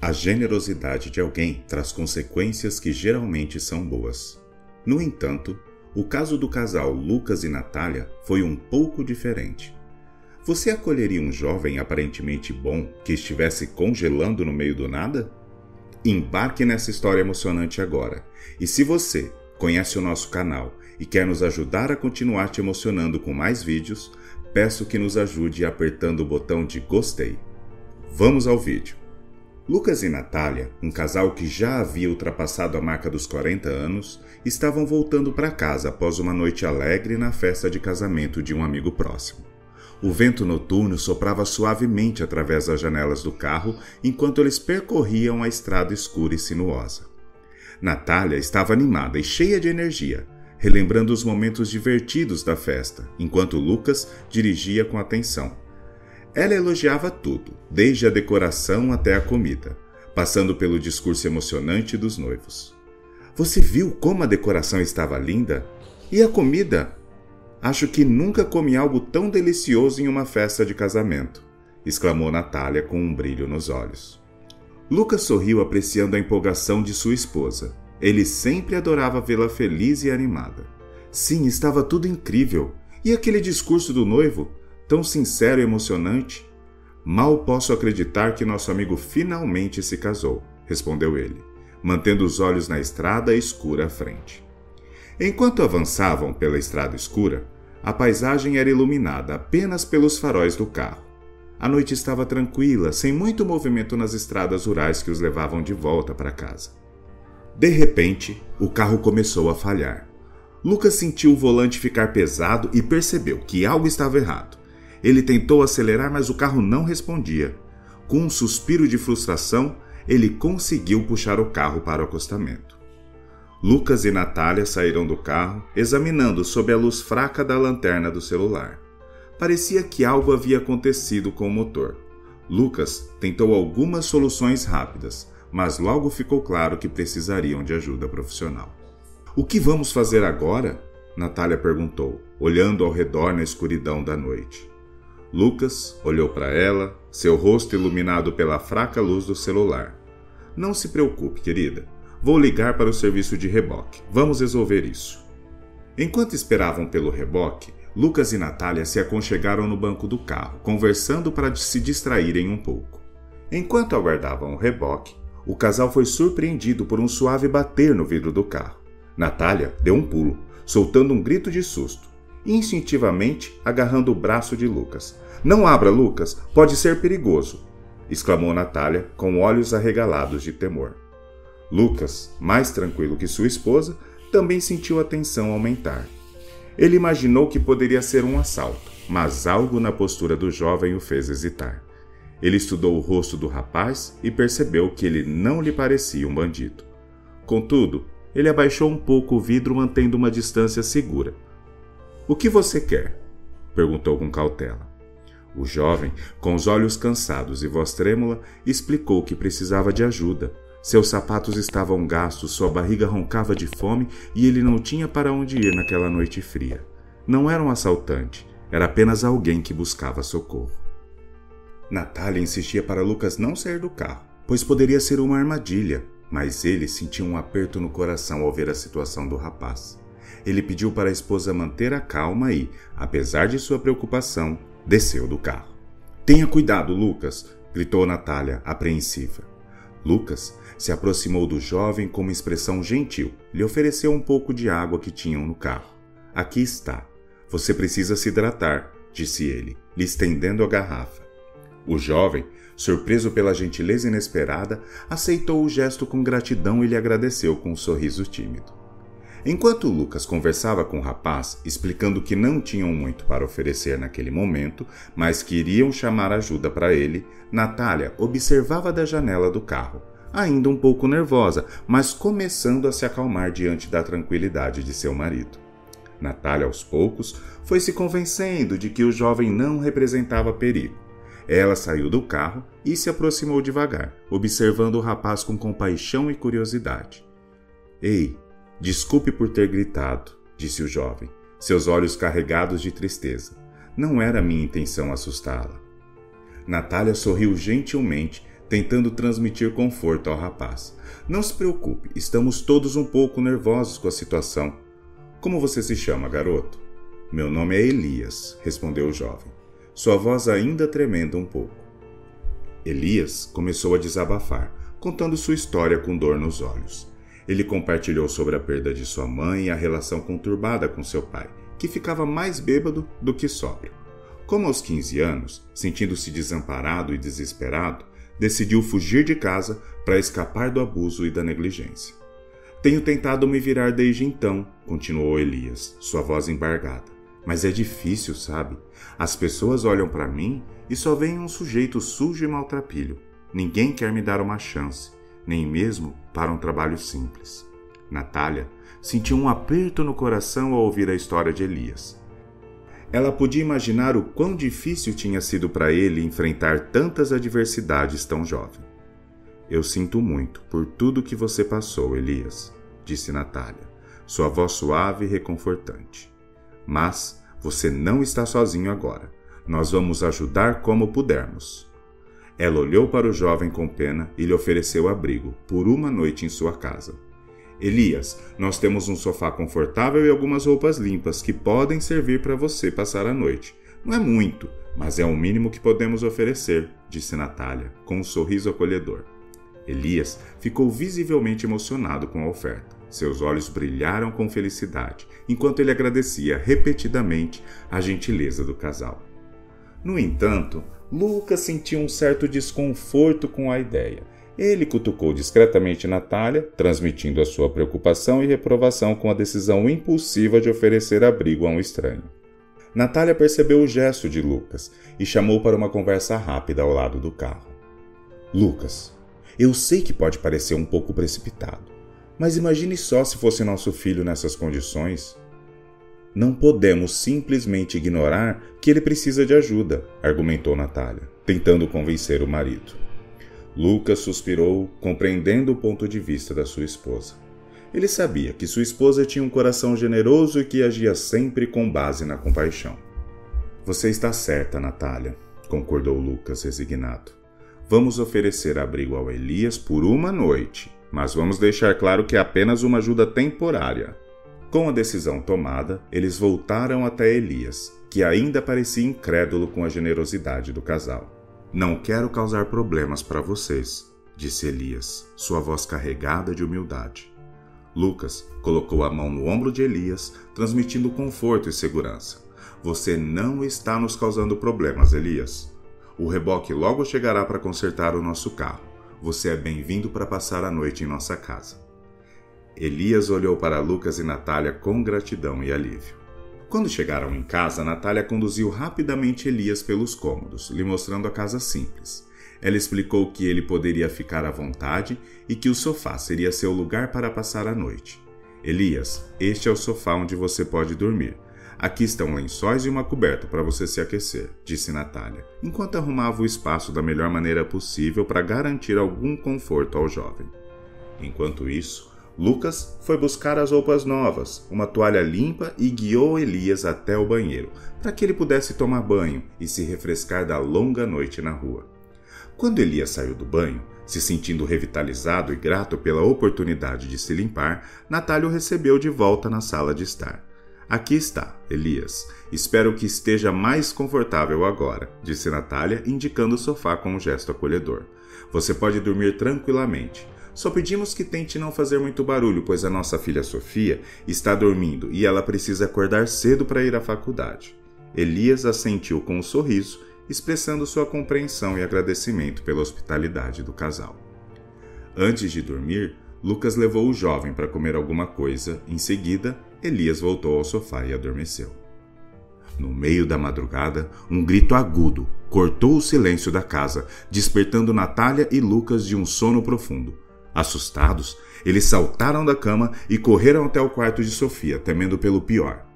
A generosidade de alguém traz consequências que geralmente são boas. No entanto, o caso do casal Lucas e Natália foi um pouco diferente. Você acolheria um jovem aparentemente bom que estivesse congelando no meio do nada? Embarque nessa história emocionante agora. E se você conhece o nosso canal e quer nos ajudar a continuar te emocionando com mais vídeos, peço que nos ajude apertando o botão de gostei. Vamos ao vídeo. Lucas e Natália, um casal que já havia ultrapassado a marca dos 40 anos, estavam voltando para casa após uma noite alegre na festa de casamento de um amigo próximo. O vento noturno soprava suavemente através das janelas do carro enquanto eles percorriam a estrada escura e sinuosa. Natália estava animada e cheia de energia, relembrando os momentos divertidos da festa, enquanto Lucas dirigia com atenção ela elogiava tudo, desde a decoração até a comida, passando pelo discurso emocionante dos noivos. Você viu como a decoração estava linda? E a comida? Acho que nunca comi algo tão delicioso em uma festa de casamento, exclamou Natália com um brilho nos olhos. Lucas sorriu apreciando a empolgação de sua esposa. Ele sempre adorava vê-la feliz e animada. Sim, estava tudo incrível. E aquele discurso do noivo? Tão sincero e emocionante. Mal posso acreditar que nosso amigo finalmente se casou, respondeu ele, mantendo os olhos na estrada escura à frente. Enquanto avançavam pela estrada escura, a paisagem era iluminada apenas pelos faróis do carro. A noite estava tranquila, sem muito movimento nas estradas rurais que os levavam de volta para casa. De repente, o carro começou a falhar. Lucas sentiu o volante ficar pesado e percebeu que algo estava errado. Ele tentou acelerar, mas o carro não respondia. Com um suspiro de frustração, ele conseguiu puxar o carro para o acostamento. Lucas e Natália saíram do carro, examinando sob a luz fraca da lanterna do celular. Parecia que algo havia acontecido com o motor. Lucas tentou algumas soluções rápidas, mas logo ficou claro que precisariam de ajuda profissional. O que vamos fazer agora? Natália perguntou, olhando ao redor na escuridão da noite. Lucas olhou para ela, seu rosto iluminado pela fraca luz do celular. Não se preocupe, querida. Vou ligar para o serviço de reboque. Vamos resolver isso. Enquanto esperavam pelo reboque, Lucas e Natália se aconchegaram no banco do carro, conversando para se distraírem um pouco. Enquanto aguardavam o reboque, o casal foi surpreendido por um suave bater no vidro do carro. Natália deu um pulo, soltando um grito de susto instintivamente agarrando o braço de Lucas. Não abra, Lucas, pode ser perigoso! exclamou Natália, com olhos arregalados de temor. Lucas, mais tranquilo que sua esposa, também sentiu a tensão aumentar. Ele imaginou que poderia ser um assalto, mas algo na postura do jovem o fez hesitar. Ele estudou o rosto do rapaz e percebeu que ele não lhe parecia um bandido. Contudo, ele abaixou um pouco o vidro mantendo uma distância segura, o que você quer? perguntou com cautela. O jovem, com os olhos cansados e voz trêmula, explicou que precisava de ajuda. Seus sapatos estavam gastos, sua barriga roncava de fome e ele não tinha para onde ir naquela noite fria. Não era um assaltante, era apenas alguém que buscava socorro. Natália insistia para Lucas não sair do carro, pois poderia ser uma armadilha, mas ele sentia um aperto no coração ao ver a situação do rapaz ele pediu para a esposa manter a calma e, apesar de sua preocupação, desceu do carro. Tenha cuidado, Lucas! gritou Natália, apreensiva. Lucas se aproximou do jovem com uma expressão gentil, lhe ofereceu um pouco de água que tinham no carro. Aqui está. Você precisa se hidratar, disse ele, lhe estendendo a garrafa. O jovem, surpreso pela gentileza inesperada, aceitou o gesto com gratidão e lhe agradeceu com um sorriso tímido. Enquanto Lucas conversava com o rapaz, explicando que não tinham muito para oferecer naquele momento, mas queriam chamar ajuda para ele, Natália observava da janela do carro, ainda um pouco nervosa, mas começando a se acalmar diante da tranquilidade de seu marido. Natália, aos poucos, foi se convencendo de que o jovem não representava perigo. Ela saiu do carro e se aproximou devagar, observando o rapaz com compaixão e curiosidade. Ei, Desculpe por ter gritado, disse o jovem, seus olhos carregados de tristeza. Não era minha intenção assustá-la. Natália sorriu gentilmente, tentando transmitir conforto ao rapaz. Não se preocupe, estamos todos um pouco nervosos com a situação. Como você se chama, garoto? Meu nome é Elias, respondeu o jovem, sua voz ainda tremendo um pouco. Elias começou a desabafar, contando sua história com dor nos olhos. Ele compartilhou sobre a perda de sua mãe e a relação conturbada com seu pai, que ficava mais bêbado do que sóbrio. Como aos 15 anos, sentindo-se desamparado e desesperado, decidiu fugir de casa para escapar do abuso e da negligência. Tenho tentado me virar desde então, continuou Elias, sua voz embargada. Mas é difícil, sabe? As pessoas olham para mim e só veem um sujeito sujo e maltrapilho. Ninguém quer me dar uma chance, nem mesmo para um trabalho simples. Natália sentiu um aperto no coração ao ouvir a história de Elias. Ela podia imaginar o quão difícil tinha sido para ele enfrentar tantas adversidades tão jovem. Eu sinto muito por tudo que você passou, Elias, disse Natália, sua voz suave e reconfortante. Mas você não está sozinho agora. Nós vamos ajudar como pudermos. Ela olhou para o jovem com pena e lhe ofereceu abrigo por uma noite em sua casa. Elias, nós temos um sofá confortável e algumas roupas limpas que podem servir para você passar a noite. Não é muito, mas é o mínimo que podemos oferecer, disse Natália, com um sorriso acolhedor. Elias ficou visivelmente emocionado com a oferta. Seus olhos brilharam com felicidade, enquanto ele agradecia repetidamente a gentileza do casal. No entanto, Lucas sentiu um certo desconforto com a ideia. Ele cutucou discretamente Natália, transmitindo a sua preocupação e reprovação com a decisão impulsiva de oferecer abrigo a um estranho. Natália percebeu o gesto de Lucas e chamou para uma conversa rápida ao lado do carro. Lucas, eu sei que pode parecer um pouco precipitado, mas imagine só se fosse nosso filho nessas condições. Não podemos simplesmente ignorar que ele precisa de ajuda, argumentou Natália, tentando convencer o marido. Lucas suspirou, compreendendo o ponto de vista da sua esposa. Ele sabia que sua esposa tinha um coração generoso e que agia sempre com base na compaixão. Você está certa, Natália, concordou Lucas resignado. Vamos oferecer abrigo ao Elias por uma noite, mas vamos deixar claro que é apenas uma ajuda temporária. Com a decisão tomada, eles voltaram até Elias, que ainda parecia incrédulo com a generosidade do casal. Não quero causar problemas para vocês, disse Elias, sua voz carregada de humildade. Lucas colocou a mão no ombro de Elias, transmitindo conforto e segurança. Você não está nos causando problemas, Elias. O reboque logo chegará para consertar o nosso carro. Você é bem-vindo para passar a noite em nossa casa. Elias olhou para Lucas e Natália com gratidão e alívio. Quando chegaram em casa, Natália conduziu rapidamente Elias pelos cômodos, lhe mostrando a casa simples. Ela explicou que ele poderia ficar à vontade e que o sofá seria seu lugar para passar a noite. Elias, este é o sofá onde você pode dormir. Aqui estão lençóis e uma coberta para você se aquecer, disse Natália, enquanto arrumava o espaço da melhor maneira possível para garantir algum conforto ao jovem. Enquanto isso, Lucas foi buscar as roupas novas, uma toalha limpa e guiou Elias até o banheiro, para que ele pudesse tomar banho e se refrescar da longa noite na rua. Quando Elias saiu do banho, se sentindo revitalizado e grato pela oportunidade de se limpar, Natália o recebeu de volta na sala de estar. Aqui está, Elias. Espero que esteja mais confortável agora, disse Natália, indicando o sofá com um gesto acolhedor. Você pode dormir tranquilamente. Só pedimos que tente não fazer muito barulho, pois a nossa filha Sofia está dormindo e ela precisa acordar cedo para ir à faculdade. Elias assentiu com um sorriso, expressando sua compreensão e agradecimento pela hospitalidade do casal. Antes de dormir, Lucas levou o jovem para comer alguma coisa. Em seguida, Elias voltou ao sofá e adormeceu. No meio da madrugada, um grito agudo cortou o silêncio da casa, despertando Natália e Lucas de um sono profundo. Assustados, eles saltaram da cama e correram até o quarto de Sofia, temendo pelo pior.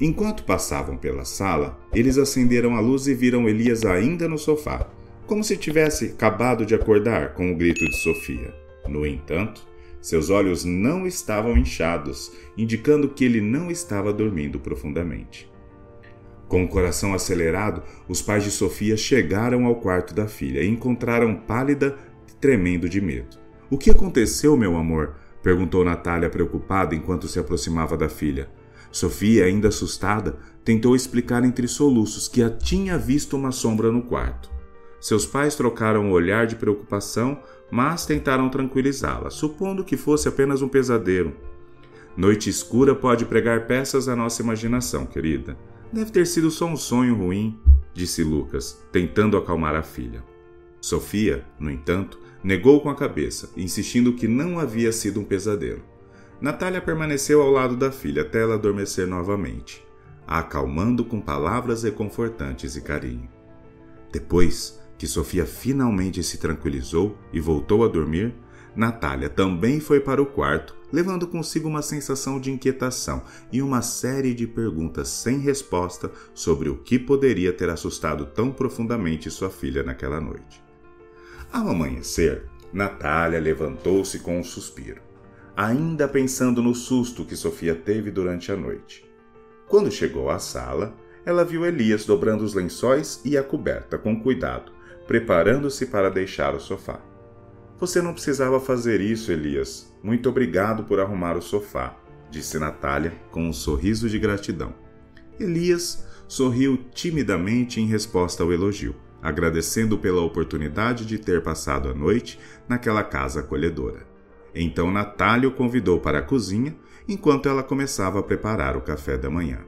Enquanto passavam pela sala, eles acenderam a luz e viram Elias ainda no sofá, como se tivesse acabado de acordar com o grito de Sofia. No entanto, seus olhos não estavam inchados, indicando que ele não estava dormindo profundamente. Com o coração acelerado, os pais de Sofia chegaram ao quarto da filha e encontraram pálida e tremendo de medo. O que aconteceu, meu amor? perguntou Natália preocupada enquanto se aproximava da filha. Sofia, ainda assustada, tentou explicar entre soluços que a tinha visto uma sombra no quarto. Seus pais trocaram um olhar de preocupação, mas tentaram tranquilizá-la, supondo que fosse apenas um pesadelo. Noite escura pode pregar peças à nossa imaginação, querida. Deve ter sido só um sonho ruim, disse Lucas, tentando acalmar a filha. Sofia, no entanto, negou com a cabeça, insistindo que não havia sido um pesadelo. Natália permaneceu ao lado da filha até ela adormecer novamente, a acalmando com palavras reconfortantes e carinho. Depois que Sofia finalmente se tranquilizou e voltou a dormir, Natália também foi para o quarto, levando consigo uma sensação de inquietação e uma série de perguntas sem resposta sobre o que poderia ter assustado tão profundamente sua filha naquela noite. Ao amanhecer, Natália levantou-se com um suspiro, ainda pensando no susto que Sofia teve durante a noite. Quando chegou à sala, ela viu Elias dobrando os lençóis e a coberta com cuidado, preparando-se para deixar o sofá. Você não precisava fazer isso, Elias. Muito obrigado por arrumar o sofá, disse Natália com um sorriso de gratidão. Elias sorriu timidamente em resposta ao elogio, agradecendo pela oportunidade de ter passado a noite naquela casa acolhedora. Então Natália o convidou para a cozinha enquanto ela começava a preparar o café da manhã.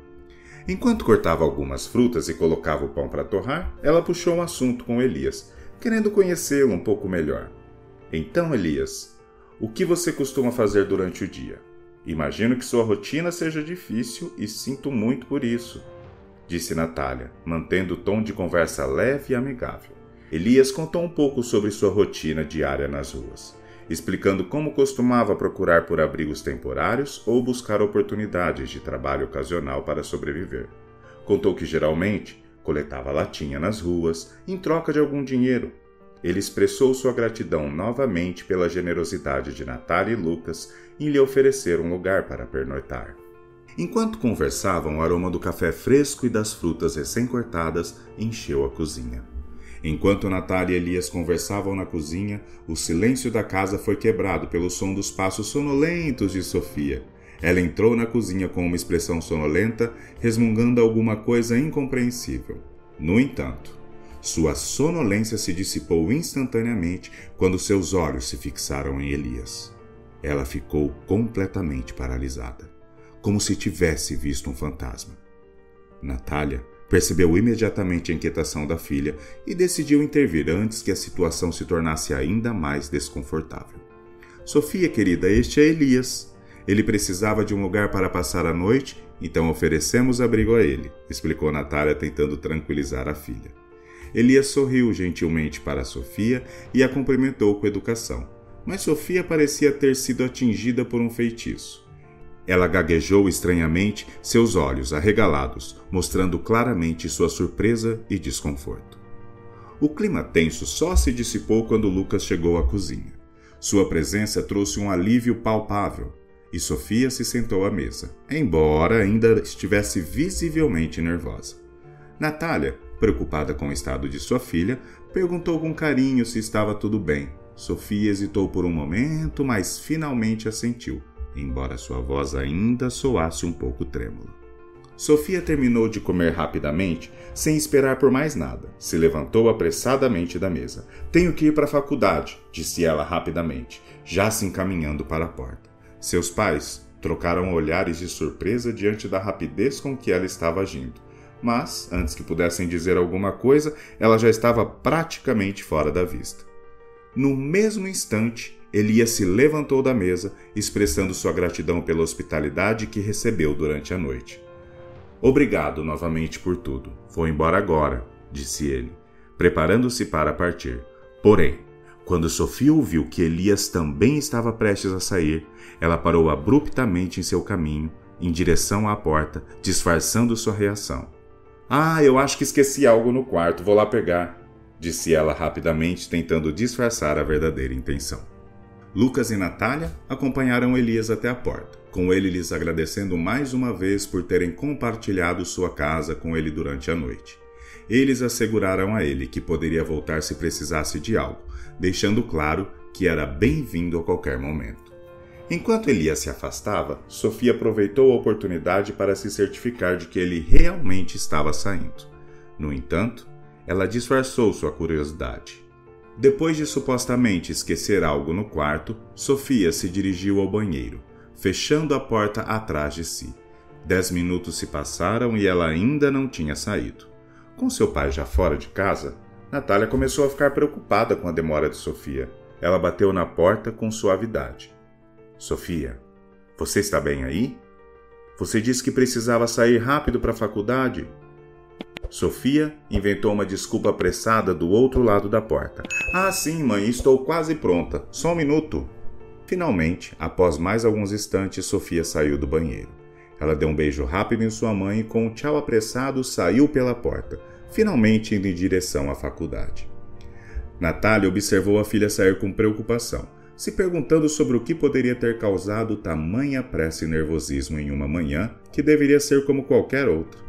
Enquanto cortava algumas frutas e colocava o pão para torrar, ela puxou um assunto com Elias, querendo conhecê-lo um pouco melhor. Então, Elias, o que você costuma fazer durante o dia? Imagino que sua rotina seja difícil e sinto muito por isso, disse Natália, mantendo o tom de conversa leve e amigável. Elias contou um pouco sobre sua rotina diária nas ruas, explicando como costumava procurar por abrigos temporários ou buscar oportunidades de trabalho ocasional para sobreviver. Contou que geralmente coletava latinha nas ruas em troca de algum dinheiro ele expressou sua gratidão novamente pela generosidade de Natália e Lucas em lhe oferecer um lugar para pernoitar. Enquanto conversavam, o aroma do café fresco e das frutas recém-cortadas encheu a cozinha. Enquanto Natália e Elias conversavam na cozinha, o silêncio da casa foi quebrado pelo som dos passos sonolentos de Sofia. Ela entrou na cozinha com uma expressão sonolenta, resmungando alguma coisa incompreensível. No entanto, sua sonolência se dissipou instantaneamente quando seus olhos se fixaram em Elias. Ela ficou completamente paralisada, como se tivesse visto um fantasma. Natália percebeu imediatamente a inquietação da filha e decidiu intervir antes que a situação se tornasse ainda mais desconfortável. Sofia, querida, este é Elias. Ele precisava de um lugar para passar a noite, então oferecemos abrigo a ele, explicou Natália, tentando tranquilizar a filha. Elias sorriu gentilmente para Sofia e a cumprimentou com educação. Mas Sofia parecia ter sido atingida por um feitiço. Ela gaguejou estranhamente, seus olhos arregalados, mostrando claramente sua surpresa e desconforto. O clima tenso só se dissipou quando Lucas chegou à cozinha. Sua presença trouxe um alívio palpável e Sofia se sentou à mesa, embora ainda estivesse visivelmente nervosa. Natália, Preocupada com o estado de sua filha, perguntou com carinho se estava tudo bem. Sofia hesitou por um momento, mas finalmente assentiu, embora sua voz ainda soasse um pouco trêmula. Sofia terminou de comer rapidamente, sem esperar por mais nada. Se levantou apressadamente da mesa. Tenho que ir para a faculdade, disse ela rapidamente, já se encaminhando para a porta. Seus pais trocaram olhares de surpresa diante da rapidez com que ela estava agindo mas, antes que pudessem dizer alguma coisa, ela já estava praticamente fora da vista. No mesmo instante, Elias se levantou da mesa, expressando sua gratidão pela hospitalidade que recebeu durante a noite. Obrigado novamente por tudo. Vou embora agora, disse ele, preparando-se para partir. Porém, quando Sofia ouviu que Elias também estava prestes a sair, ela parou abruptamente em seu caminho, em direção à porta, disfarçando sua reação. Ah, eu acho que esqueci algo no quarto, vou lá pegar, disse ela rapidamente, tentando disfarçar a verdadeira intenção. Lucas e Natália acompanharam Elias até a porta. com ele lhes agradecendo mais uma vez por terem compartilhado sua casa com ele durante a noite. Eles asseguraram a ele que poderia voltar se precisasse de algo, deixando claro que era bem-vindo a qualquer momento. Enquanto Elias se afastava, Sofia aproveitou a oportunidade para se certificar de que ele realmente estava saindo. No entanto, ela disfarçou sua curiosidade. Depois de supostamente esquecer algo no quarto, Sofia se dirigiu ao banheiro, fechando a porta atrás de si. Dez minutos se passaram e ela ainda não tinha saído. Com seu pai já fora de casa, Natália começou a ficar preocupada com a demora de Sofia. Ela bateu na porta com suavidade. Sofia, você está bem aí? Você disse que precisava sair rápido para a faculdade. Sofia inventou uma desculpa apressada do outro lado da porta. Ah, sim, mãe, estou quase pronta. Só um minuto. Finalmente, após mais alguns instantes, Sofia saiu do banheiro. Ela deu um beijo rápido em sua mãe e, com um tchau apressado, saiu pela porta, finalmente indo em direção à faculdade. Natália observou a filha sair com preocupação, se perguntando sobre o que poderia ter causado tamanha pressa e nervosismo em uma manhã que deveria ser como qualquer outra.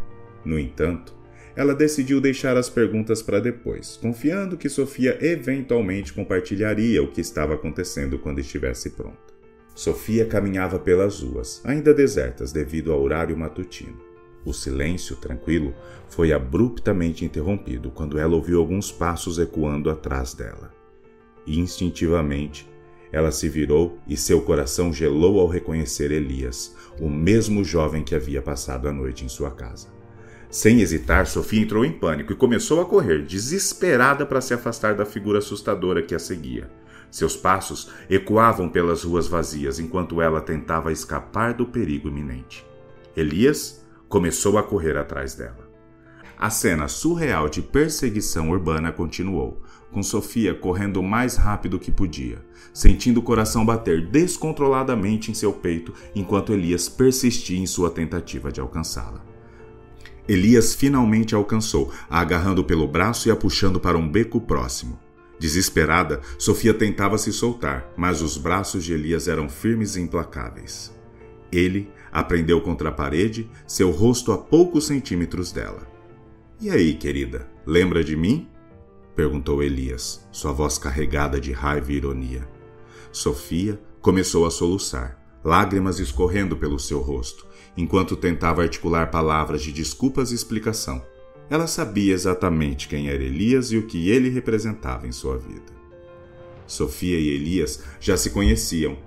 No entanto, ela decidiu deixar as perguntas para depois, confiando que Sofia eventualmente compartilharia o que estava acontecendo quando estivesse pronta. Sofia caminhava pelas ruas, ainda desertas devido ao horário matutino. O silêncio tranquilo foi abruptamente interrompido quando ela ouviu alguns passos ecoando atrás dela. Instintivamente, ela se virou e seu coração gelou ao reconhecer Elias, o mesmo jovem que havia passado a noite em sua casa. Sem hesitar, Sofia entrou em pânico e começou a correr, desesperada para se afastar da figura assustadora que a seguia. Seus passos ecoavam pelas ruas vazias enquanto ela tentava escapar do perigo iminente. Elias começou a correr atrás dela. A cena surreal de perseguição urbana continuou, com Sofia correndo o mais rápido que podia, sentindo o coração bater descontroladamente em seu peito enquanto Elias persistia em sua tentativa de alcançá-la. Elias finalmente a alcançou, a agarrando pelo braço e a puxando para um beco próximo. Desesperada, Sofia tentava se soltar, mas os braços de Elias eram firmes e implacáveis. Ele a prendeu contra a parede, seu rosto a poucos centímetros dela. E aí, querida, lembra de mim? perguntou Elias, sua voz carregada de raiva e ironia. Sofia começou a soluçar, lágrimas escorrendo pelo seu rosto, enquanto tentava articular palavras de desculpas e explicação. Ela sabia exatamente quem era Elias e o que ele representava em sua vida. Sofia e Elias já se conheciam,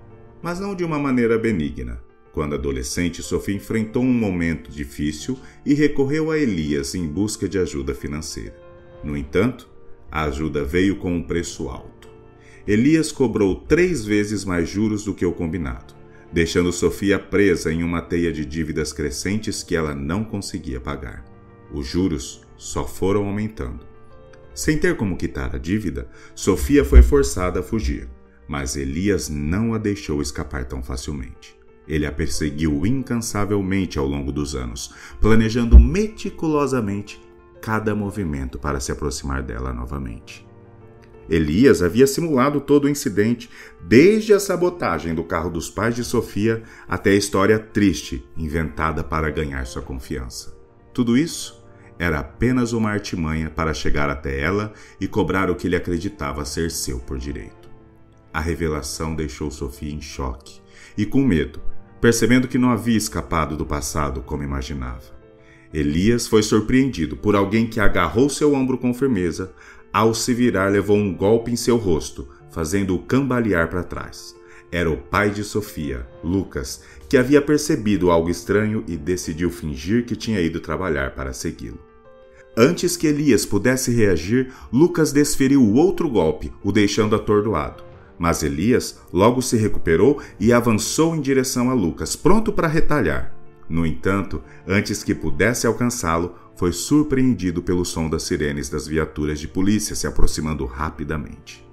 mas não de uma maneira benigna. Quando adolescente, Sofia enfrentou um momento difícil e recorreu a Elias em busca de ajuda financeira. No entanto, a ajuda veio com um preço alto. Elias cobrou três vezes mais juros do que o combinado deixando Sofia presa em uma teia de dívidas crescentes que ela não conseguia pagar. Os juros só foram aumentando. Sem ter como quitar a dívida, Sofia foi forçada a fugir, mas Elias não a deixou escapar tão facilmente. Ele a perseguiu incansavelmente ao longo dos anos, planejando meticulosamente cada movimento para se aproximar dela novamente. Elias havia simulado todo o incidente, desde a sabotagem do carro dos pais de Sofia até a história triste inventada para ganhar sua confiança. Tudo isso era apenas uma artimanha para chegar até ela e cobrar o que ele acreditava ser seu por direito. A revelação deixou Sofia em choque e com medo, percebendo que não havia escapado do passado como imaginava. Elias foi surpreendido por alguém que agarrou seu ombro com firmeza, ao se virar, levou um golpe em seu rosto, fazendo-o cambalear para trás. Era o pai de Sofia, Lucas, que havia percebido algo estranho e decidiu fingir que tinha ido trabalhar para segui-lo. Antes que Elias pudesse reagir, Lucas desferiu outro golpe, o deixando atordoado. Mas Elias logo se recuperou e avançou em direção a Lucas, pronto para retalhar. No entanto, antes que pudesse alcançá-lo, foi surpreendido pelo som das sirenes das viaturas de polícia se aproximando rapidamente.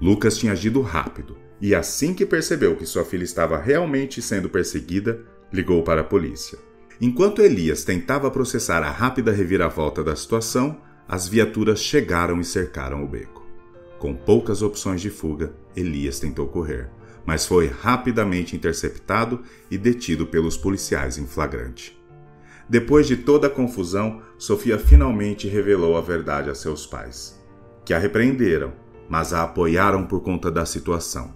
Lucas tinha agido rápido e, assim que percebeu que sua filha estava realmente sendo perseguida, ligou para a polícia. Enquanto Elias tentava processar a rápida reviravolta da situação, as viaturas chegaram e cercaram o beco. Com poucas opções de fuga, Elias tentou correr, mas foi rapidamente interceptado e detido pelos policiais em flagrante. Depois de toda a confusão, Sofia finalmente revelou a verdade a seus pais, que a repreenderam, mas a apoiaram por conta da situação.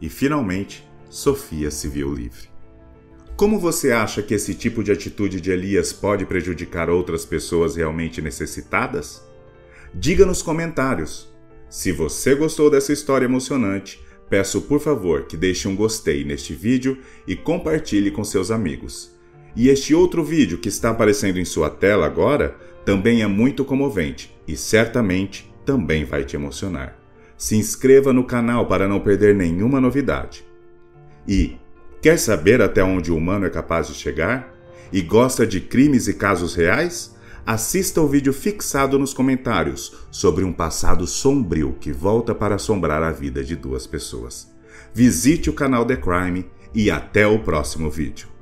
E finalmente, Sofia se viu livre. Como você acha que esse tipo de atitude de Elias pode prejudicar outras pessoas realmente necessitadas? Diga nos comentários. Se você gostou dessa história emocionante, peço por favor que deixe um gostei neste vídeo e compartilhe com seus amigos. E este outro vídeo que está aparecendo em sua tela agora também é muito comovente e certamente também vai te emocionar. Se inscreva no canal para não perder nenhuma novidade. E Quer saber até onde o humano é capaz de chegar? E gosta de crimes e casos reais? Assista o vídeo fixado nos comentários sobre um passado sombrio que volta para assombrar a vida de duas pessoas. Visite o canal The Crime e até o próximo vídeo.